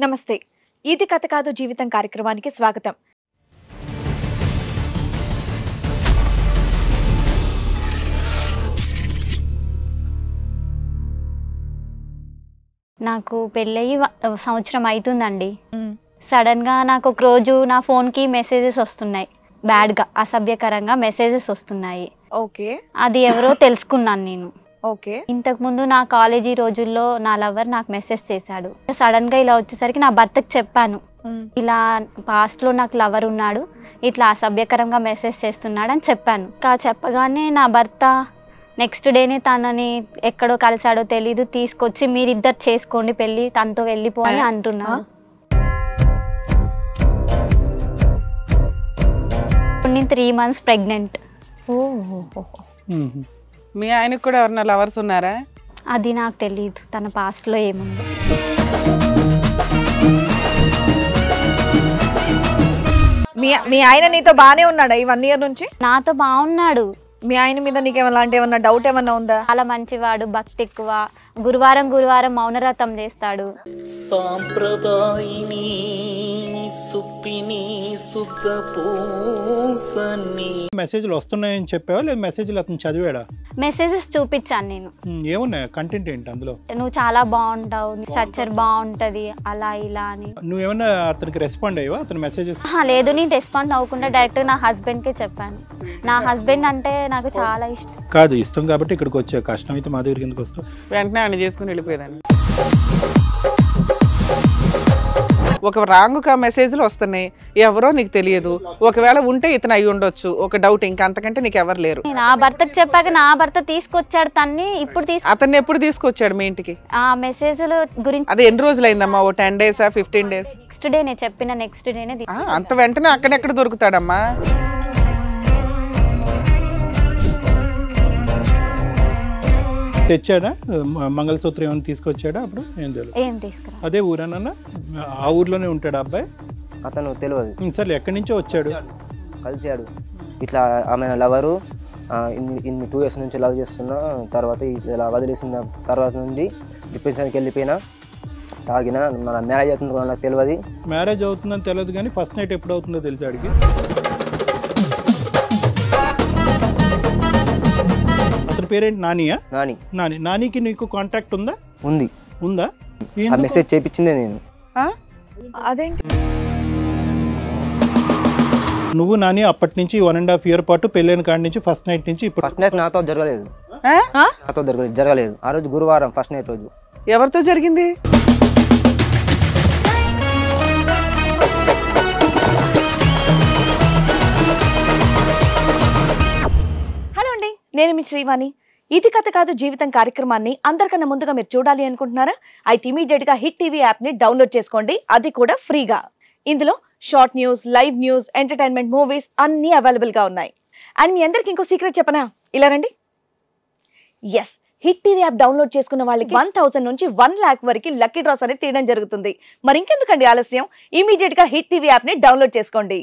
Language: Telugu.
నమస్తే. ఇది కథ కాదు జీవితం కార్యక్రమానికి స్వాగతం. నాకు పెళ్ళయి సంవత్సరం అవుతుందండి సడన్గా నాకు ఒక రోజు నా ఫోన్కి మెసేజెస్ వస్తున్నాయి. బ్యాడ్గా అసభ్యకరంగా మెసేజెస్ వస్తున్నాయి. ఓకే. అది ఎవరో తెలుసుకున్నాను నేను. ఓకే. ఇంతకుముందు నా కాలేజీ రోజుల్లో నా లవర్ నాకు మెసేజ్ చేశాడు. సడన్గా ఇలా వచ్చేసరికి నా భర్తకు చెప్పాను. ఇలా పాస్ట్లో నాకు లవర్ ఉన్నాడు. ఇట్లా అసభ్యకరంగా మెసేజ్ చేస్తున్నాడు అని చెప్పాను. కా చెప్పగానే నా భర్త నెక్స్ట్ డేనే తనని ఎక్కడో కలిశాడో తెలీదు తీసుకొచ్చి మీరిద్దరు చేసుకోండి పెళ్ళి తనతో వెళ్ళిపో అని అంటున్నాడు ఇప్పుడు నేను త్రీ మంత్స్ ప్రెగ్నెంట్ మ్మ్. మీ ఆయనకు కూడా ఎవరన్నా లవర్స్ ఉన్నారా? అది నాకు తెలియదు తన పాస్ట్లో ఏముందో? మీ మీ ఆయన నీతో బానే ఉన్నాడా ఈ వన్ ఇయర్ నుంచి? నాతో బాగున్నాడు మీ ఆయన మీద నీకు ఏమన్నా ఏమన్నా డౌట్ ఏమన్నా ఉందా? చాలా మంచివాడు భక్తి ఎక్కువ. గురువారం గురువారం మౌనరథం చేస్తాడు. సాంప్రదాయిని సుప్పిని సుఖ పూసని మెసేజ్లు వస్తున్నాయని చెప్పావా? లేదా మెసేజ్లు అతను చదివాడా? మెసేజెస్ చూపించాను నేను. ఏమున్నాయి? కంటెంట్ ఏంటి అందులో? నువ్వు చాలా బాగుంటావు నీ స్ట్రక్చర్ బాగుంటది అలా ఇలా అని. నువ్వేమన్నా అతనికి రెస్పాండ్ అయ్యావా? అతని మెసేజెస్ ఆహా, లేదు నేను రెస్పాండ్ అవ్వకుండా డైరెక్ట్ నా హస్బెండ్కే చెప్పాను. నా హస్బెండ్ అంటే నాకు చాలా ఇష్టం. కాదు ఇష్టం కాబట్టి ఇక్కడికి వచ్చా కష్టం అయితే మా దగ్గర కిందకి వస్తావు? వెంటనే ఆయన చేసుకుని వెళ్ళిపోయేదాన్ని. ఒక రాంగ్ కా మెసేజ్లు వస్తున్నాయి. ఎవరో నీకు తెలియదు. ఒకవేళ ఉంటే ఇతను అయి ఉండొచ్చు. ఒక డౌట్ ఇంకా అంతకంటే నీకు ఎవరు లేరు. నేను ఆ భర్తకు చెప్పాక నా భర్త తీసుకొచ్చాడు తన్ని ఇప్పుడు అతన్ని ఎప్పుడు తీసుకొచ్చాడు మీ ఇంటికి? ఆ మెసేజ్ల గురించి అది ఎన్ని రోజులు అయిందమ్మా ఓ టెన్ డేసా ఫిఫ్టీన్ డేస్ నెక్స్ట్ డే నేను చెప్పిన నెక్స్ట్ డేనే అంత వెంటనే అక్కడెక్కడ దొరుకుతాడమ్మా? తెచ్చాడా? మంగళసూత్రం ఏమైనా తీసుకొచ్చాడా అప్పుడు? ఏం తెలియదు ఏం తీసుకురా అదే ఊరేనన్నా? ఆ ఊర్లోనే ఉంటాడు అబ్బాయి? అతను తెలియదు సరే ఎక్కడి నుంచో వచ్చాడు? కలిశాడు. ఇట్లా ఆమె లవరు ఇన్ని ఇన్ని టూ ఇయర్స్ నుంచి లవ్ చేస్తున్నా తర్వాత ఇలా వదిలేసిన తర్వాత నుండి డిప్రెషన్కి వెళ్ళిపోయినా తాగిన మన మ్యారేజ్ అవుతుంది నాకు తెలియదు మ్యారేజ్ అవుతుందని తెలియదు కానీ ఫస్ట్ నైట్ ఎప్పుడు అవుతుందో తెలుసు అతని పేరేంటి? నానియా? నాని. నాని. నానికి నీకు కాంటాక్ట్ ఉందా? ఉంది. ఉందా? ఆ? మెసేజ్ చేపించిందే నేను. ఆ? అదేంటి? నువ్వు నాని అప్పటి నుంచి వన్ అండ్ హాఫ్ ఇయర్ పాటు పెళ్ళైన కాడి నుంచి ఫస్ట్ నైట్ నుంచి ఇప్పుడు ఫస్ట్ నైట్ నాతో జరగలేదు. ఆ? నాతో జరగలేదు. జరగలేదు. ఆ రోజు గురువారం ఫస్ట్ నైట్ రోజు. ఎవరితో జరిగింది? నేను మీ శ్రీవాణి. ఇది కథ కాదు జీవితం కార్యక్రమాన్ని అందరికన్నా ముందుగా మీరు చూడాలి అనుకుంటున్నారా? అయితే ఇమీడియట్గా హిట్ టీవీ యాప్ని డౌన్లోడ్ చేసుకోండి. అది కూడా ఫ్రీగా. ఇందులో short news live news entertainment movies అన్నీ అవైలబుల్గా ఉన్నాయి. అండ్ మీ అందరికి ఇంకో సీక్రెట్ చెప్పనా? ఇలా రండి. S hit TV app download చేసుకున్న వాళ్ళకి వన్ థౌసండ్ నుంచి వన్ లాక్ వరకు లక్కీ డ్రాస్ అనేది తీయడం జరుగుతుంది. మరి ఇంకెందుకండి ఆలస్యం? ఇమీడియట్గా హిట్ టీవీ యాప్ని డౌన్లోడ్ చేసుకోండి.